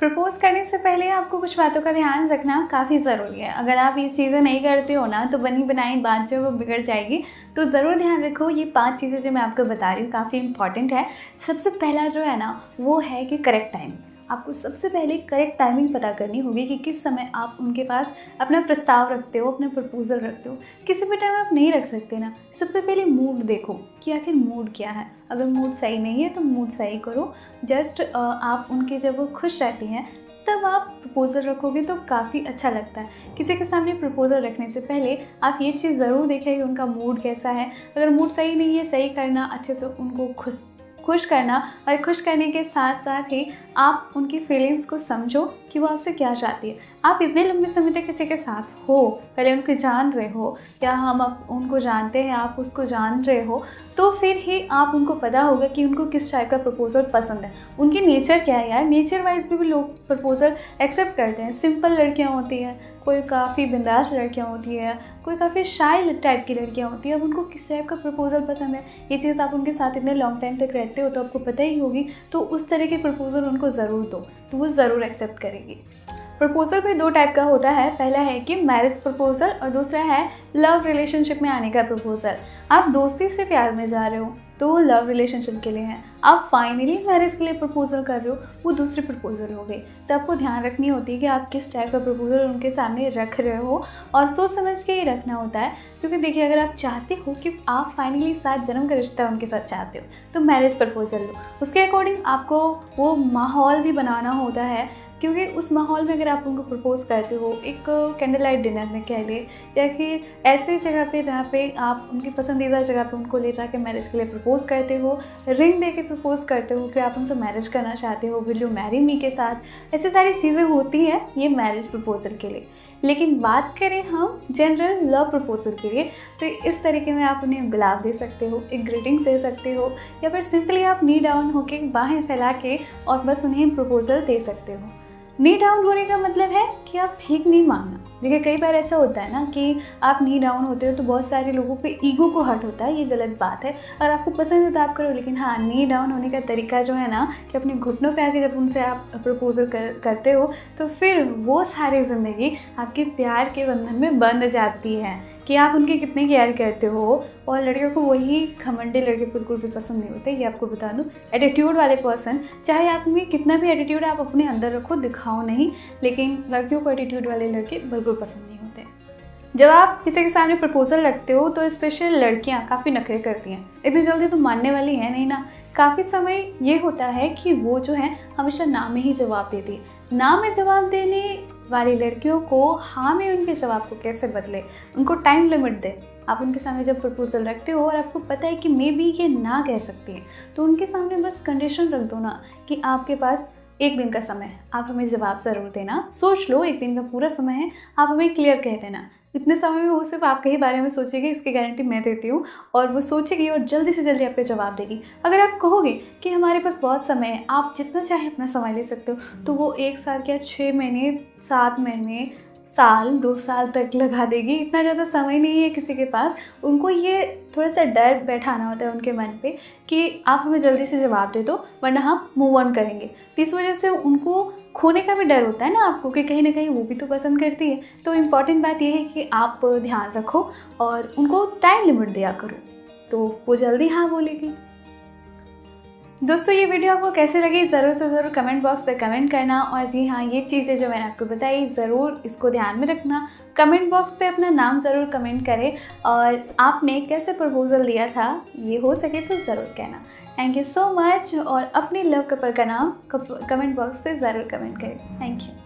Propose करने से पहले आपको कुछ बातों का ध्यान रखना काफ़ी ज़रूरी है। अगर आप ये चीज़ें नहीं करते हो ना तो बनी बनाई बात जो वो बिगड़ जाएगी। तो ज़रूर ध्यान रखो, ये पाँच चीज़ें जो मैं आपको बता रही हूँ, काफ़ी इंपॉर्टेंट है। सबसे पहला जो है ना, वो है कि करेक्ट टाइम आपको सबसे पहले करेक्ट टाइमिंग पता करनी होगी कि किस समय आप उनके पास अपना प्रस्ताव रखते हो, अपना प्रपोज़ल रखते हो। किसी भी टाइम आप नहीं रख सकते ना। सबसे पहले मूड देखो कि आखिर मूड क्या है। अगर मूड सही नहीं है तो मूड सही करो। जस्ट आप उनके जब वो खुश रहती हैं, तब आप प्रपोज़ल रखोगे तो काफ़ी अच्छा लगता है। किसी के सामने प्रपोज़ल रखने से पहले आप ये चीज़ ज़रूर देखें कि उनका मूड कैसा है। अगर मूड सही नहीं है, सही करना, अच्छे से उनको खुद खुश करना और खुश करने के साथ साथ ही आप उनकी फीलिंग्स को समझो कि वो आपसे क्या चाहती है। आप इतने लंबे समय तक किसी के साथ हो पहले उनको जान रहे हो या हम अब उनको जानते हैं आप उसको जान रहे हो तो फिर ही आप उनको पता होगा कि उनको किस टाइप का प्रपोज़ल पसंद है। उनकी नेचर क्या है यार? नेचर वाइज भी, भी लोग प्रपोज़ल एक्सेप्ट करते हैं। सिंपल लड़कियाँ होती हैं कोई काफ़ी बिंदास लड़कियाँ होती हैं, कोई काफ़ी शाय टाइप की लड़कियाँ होती हैं, अब उनको किस टाइप का प्रपोज़ल पसंद है? ये चीज़ आप उनके साथ इतने लॉन्ग टाइम तक रहते हो तो आपको पता ही होगी तो उस तरह के प्रपोज़ल उनको ज़रूर दो तो वो ज़रूर एक्सेप्ट करेगी। प्रपोज़ल भी दो टाइप का होता है। पहला है कि मैरिज प्रपोज़ल और दूसरा है लव रिलेशनशिप में आने का प्रपोज़ल आप दोस्ती से प्यार में जा रहे हो तो वो लव रिलेशनशिप के लिए हैं। आप फाइनली मैरिज के लिए प्रपोज़ल कर रहे हो, वो दूसरी प्रपोज़ल हो गई तो आपको ध्यान रखनी होती है कि आप किस टाइप का प्रपोज़ल उनके सामने रख रहे हो और सोच समझ के ही रखना होता है। क्योंकि देखिए, अगर आप चाहते हो कि आप फाइनली सात जन्म का रिश्ता उनके साथ चाहते हो तो मैरिज प्रपोज़ल लो। उसके अकॉर्डिंग आपको वो माहौल भी बनाना होता है क्योंकि उस माहौल में अगर आप उनको प्रपोज़ करते हो, एक कैंडल लाइट डिनर में कह लिए या फिर ऐसे जगह पे जहाँ पे आप उनकी पसंदीदा जगह पे उनको ले जाके मैरिज के लिए प्रपोज़ करते हो रिंग दे के प्रपोज़ करते हो कि आप उनसे मैरिज करना चाहते हो विल यू मैरी मी के साथ? ऐसी सारी चीज़ें होती हैं ये मैरिज प्रपोज़ल के लिए। लेकिन बात करें हम जनरल लव प्रपोजल के लिए तो इस तरीके में आप उन्हें गुलाब दे सकते हो, एक ग्रीटिंग्स दे सकते हो, या फिर सिंपली आप नी डाउन होके बाहें फैला के और बस उन्हें प्रपोजल दे सकते हो। नी डाउन होने का मतलब है कि आप भीख नहीं मांगना देखिए कई बार ऐसा होता है ना कि आप नी डाउन होते हो तो बहुत सारे लोगों पे ईगो को हट होता है ये गलत बात है। और आपको पसंद है तो आप करो लेकिन हाँ नी डाउन होने का तरीका जो है ना कि अपने घुटनों पे आके जब उनसे आप प्रपोजल कर, करते हो तो फिर वो सारी ज़िंदगी आपके प्यार के बंधन में बंध जाती है। कि आप उनकी कितनी केयर करते हो और लड़कियों को वही खमंडे लड़के बिल्कुल भी पसंद नहीं होते, ये आपको बता दूँ। एटीट्यूड वाले पर्सन चाहे आप में कितना भी एटीट्यूड आप अपने अंदर रखो, दिखाओ नहीं, लेकिन लड़कियों को एटीट्यूड वाले लड़के बिल्कुल पसंद नहीं होते। जब आप किसी के सामने प्रपोजल रखते हो तो स्पेशल लड़कियाँ काफ़ी नखरे करती हैं। इतनी जल्दी तो मानने वाली है नहीं ना? काफ़ी समय ये होता है कि वो जो है, हमेशा ना में ही जवाब देती है। ना में जवाब देने वाली लड़कियों को हाँ में उनके जवाब को कैसे बदले? उनको टाइम लिमिट दे। आप उनके सामने जब प्रपोजल रखते हो और आपको पता है कि मे बी ये ना कह सकती है तो उनके सामने बस कंडीशन रख दो ना कि आपके पास एक दिन का समय है। आप हमें जवाब ज़रूर देना। सोच लो, एक दिन का पूरा समय है। आप हमें क्लियर कह देना। इतने समय में वो सिर्फ़ आपके ही बारे में सोचेगी, इसकी गारंटी मैं देती हूँ और वो सोचेगी और जल्दी से जल्दी आपको जवाब देगी। अगर आप कहोगे कि हमारे पास बहुत समय है, आप जितना चाहे अपना समय ले सकते हो तो वो एक साल क्या छः महीने, सात महीने, साल, दो साल तक लगा देगी। इतना ज़्यादा समय नहीं है किसी के पास। उनको ये थोड़ा सा डर बैठाना होता है उनके मन पे कि आप हमें जल्दी से जवाब दे दो, वरना हम मूव ऑन करेंगे। तो इस वजह से उनको खोने का भी डर होता है ना आपको कि कहीं ना कहीं वो भी तो पसंद करती है। तो इंपॉर्टेंट बात ये है कि आप ध्यान रखो और उनको टाइम लिमिट दिया करो। तो वो जल्दी हाँ बोलेगी। दोस्तों, ये वीडियो आपको कैसे लगी, ज़रूर से ज़रूर कमेंट बॉक्स पर कमेंट करना। और जी हाँ ये चीज़ें जो मैंने आपको बताई, ज़रूर इसको ध्यान में रखना। कमेंट बॉक्स पे अपना नाम ज़रूर कमेंट करें। और आपने कैसे प्रपोज़ल दिया था, ये हो सके तो ज़रूर कहना। थैंक यू सो मच और अपने लव कपल का नाम कमेंट बॉक्स पर ज़रूर कमेंट करें। Thank you